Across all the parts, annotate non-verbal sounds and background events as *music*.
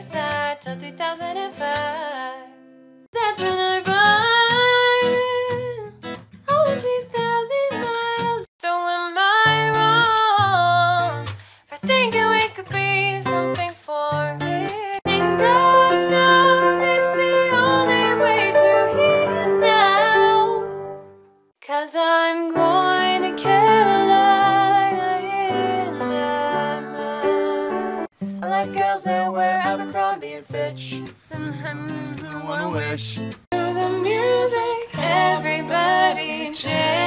you sad till 3005. That's when I run all of these thousand miles. So am I. the girls that wear Abercrombie and Fitch. Mm-hmm. I wanna wish. To the music, everybody change.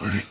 morning.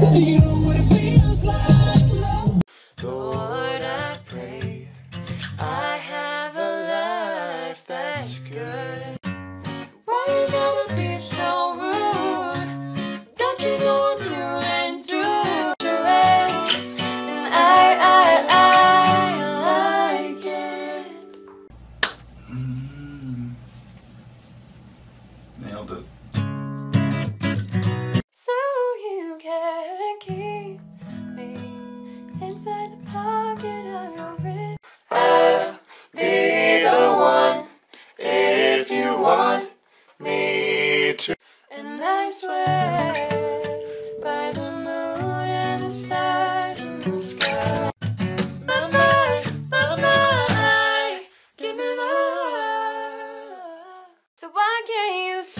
you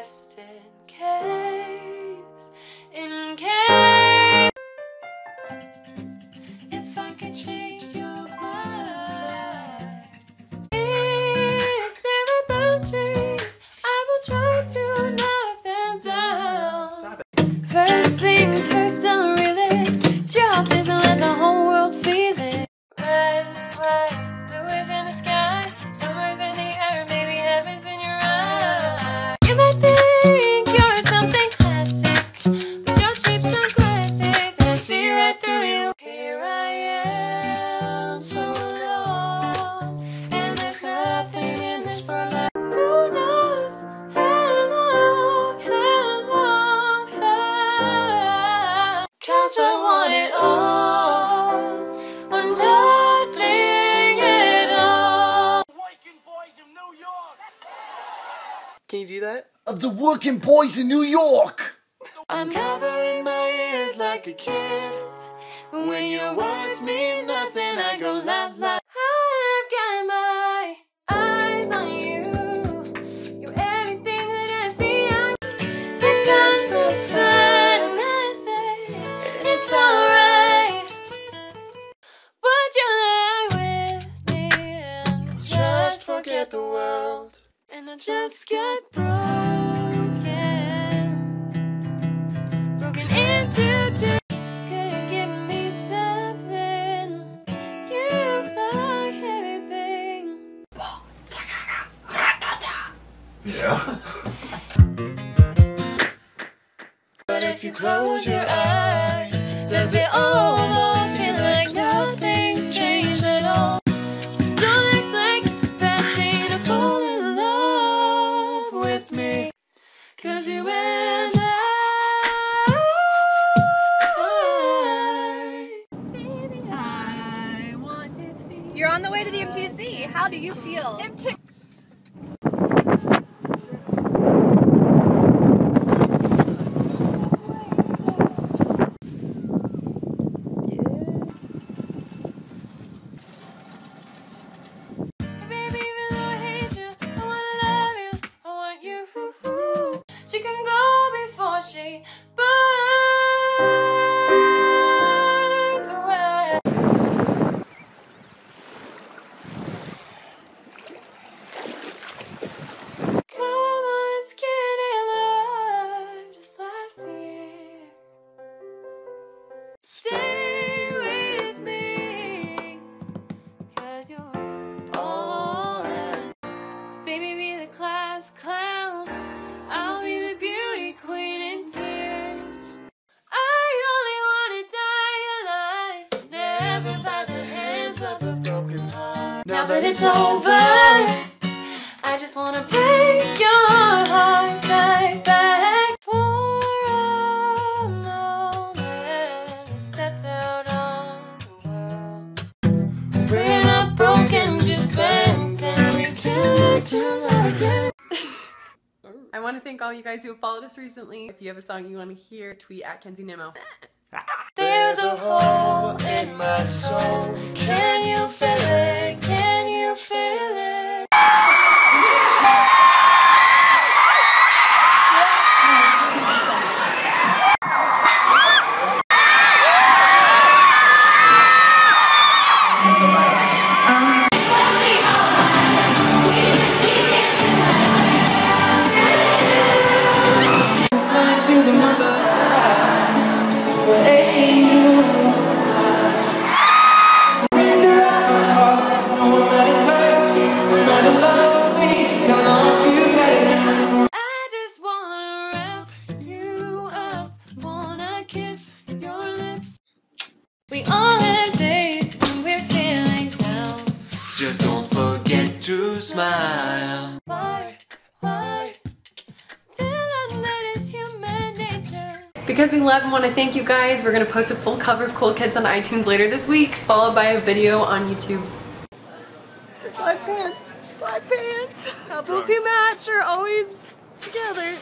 rest in care. Can you do that? Of the working boys in New York. I'm covering my ears like a kid. When you want me, nothing, I go la la. MTC. How do you feel? Baby, even wanna die alive. Never by the hands of a broken heart. Now that it's over, I just wanna break your heart right back. For a moment, I stepped out on the world. We're not broken, just bent, and we can't do again. *laughs* I want to thank all you guys who have followed us recently. If you have a song you want to hear, tweet at Kenzio Nimmo. *laughs* There's a hole in my soul. Can you feel it? Can you feel it? We all have days when we're feeling down. Just don't forget to smile. Why, why? Tell us that it's human nature. Because we love and want to thank you guys, we're going to post a full cover of Cool Kids on iTunes later this week, followed by a video on YouTube. Black pants, black pants. Couples who match are always together.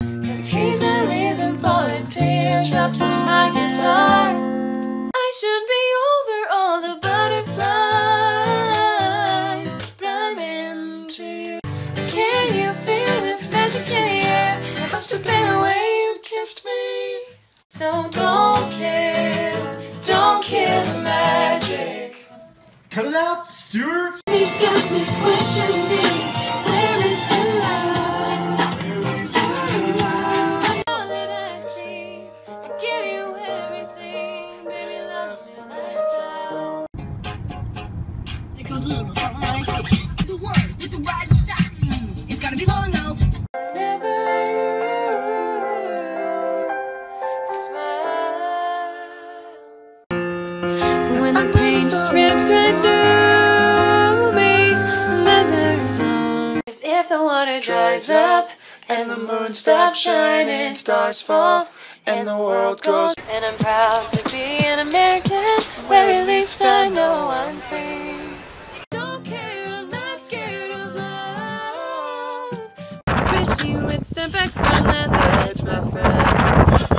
Cause he's the reason for the teardrops on my guitar. I should be over all the butterflies, but I'm into you. Can you feel this magic in the air? It must have been the way you kissed me. So don't kill, don't kill the magic. Cut it out, Stuart! Pain just rips right through me. Mother's arms, if the water dries up and the moon stops shining, stars fall, and the world goes. And I'm proud to be an American, where at least I know I'm free. Don't care, I'm not scared of love. Wish you would step back from that ledge, my friend.